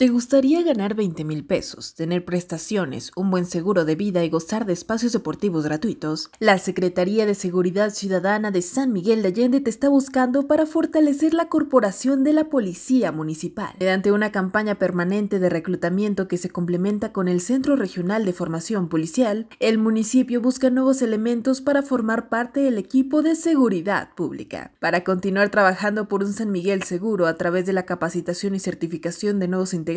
¿Te gustaría ganar 20 mil pesos, tener prestaciones, un buen seguro de vida y gozar de espacios deportivos gratuitos? La Secretaría de Seguridad Ciudadana de San Miguel de Allende te está buscando para fortalecer la corporación de la Policía Municipal. Mediante una campaña permanente de reclutamiento que se complementa con el Centro Regional de Formación Policial, el municipio busca nuevos elementos para formar parte del equipo de seguridad pública. Para continuar trabajando por un San Miguel seguro a través de la capacitación y certificación de nuevos integrantes,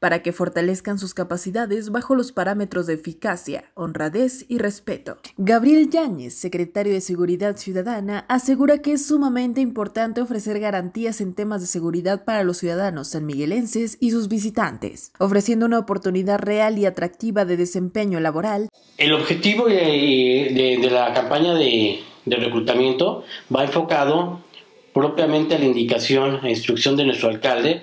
para que fortalezcan sus capacidades bajo los parámetros de eficacia, honradez y respeto. Gabriel Yáñez, secretario de Seguridad Ciudadana, asegura que es sumamente importante ofrecer garantías en temas de seguridad para los ciudadanos sanmiguelenses y sus visitantes, ofreciendo una oportunidad real y atractiva de desempeño laboral. El objetivo de, la campaña de reclutamiento va enfocado propiamente a la indicación e instrucción de nuestro alcalde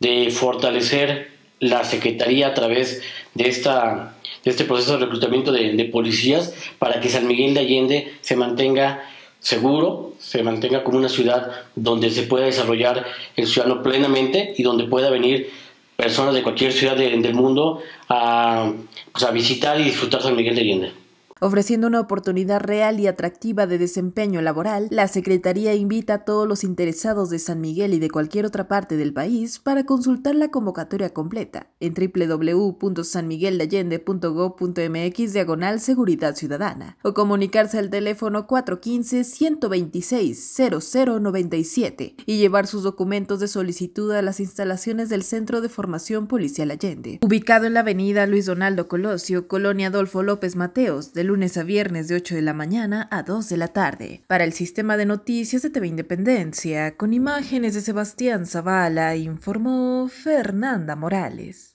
de fortalecer la Secretaría a través de, esta, de este proceso de reclutamiento de, policías para que San Miguel de Allende se mantenga seguro, se mantenga como una ciudad donde se pueda desarrollar el ciudadano plenamente y donde pueda venir personas de cualquier ciudad del mundo a, pues, a visitar y disfrutar San Miguel de Allende. Ofreciendo una oportunidad real y atractiva de desempeño laboral, la Secretaría invita a todos los interesados de San Miguel y de cualquier otra parte del país para consultar la convocatoria completa en www.sanmigueldallende.gov.mx diagonal Seguridad Ciudadana o comunicarse al teléfono 415-126-0097 y llevar sus documentos de solicitud a las instalaciones del Centro de Formación Policial Allende, ubicado en la avenida Luis Donaldo Colosio, Colonia Adolfo López Mateos, del lunes a viernes de 8 de la mañana a 2 de la tarde. Para el sistema de noticias de TV Independencia, con imágenes de Sebastián Zavala, informó Fernanda Morales.